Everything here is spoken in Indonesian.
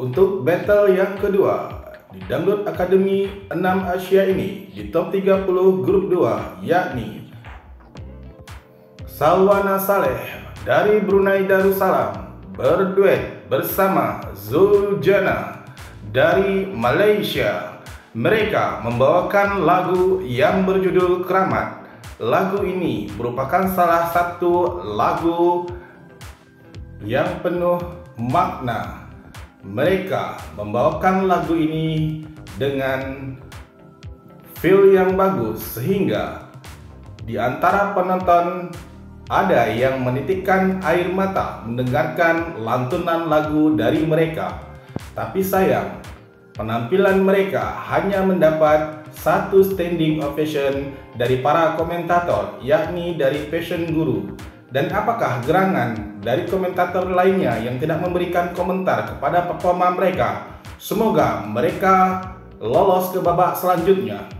Untuk battle yang kedua di Dangdut Akademi 6 Asia ini di top 30 grup 2 yakni Salwana Saleh dari Brunei Darussalam berduet bersama Zuljana dari Malaysia. Mereka membawakan lagu yang berjudul Keramat. Lagu ini merupakan salah satu lagu yang penuh makna. Mereka membawakan lagu ini dengan feel yang bagus sehingga di antara penonton ada yang menitikkan air mata mendengarkan lantunan lagu dari mereka. Tapi sayang, penampilan mereka hanya mendapat satu standing ovation dari para komentator, yakni dari Fashion Guru. Dan apakah gerangan dari komentator lainnya yang tidak memberikan komentar kepada performa mereka? Semoga mereka lolos ke babak selanjutnya.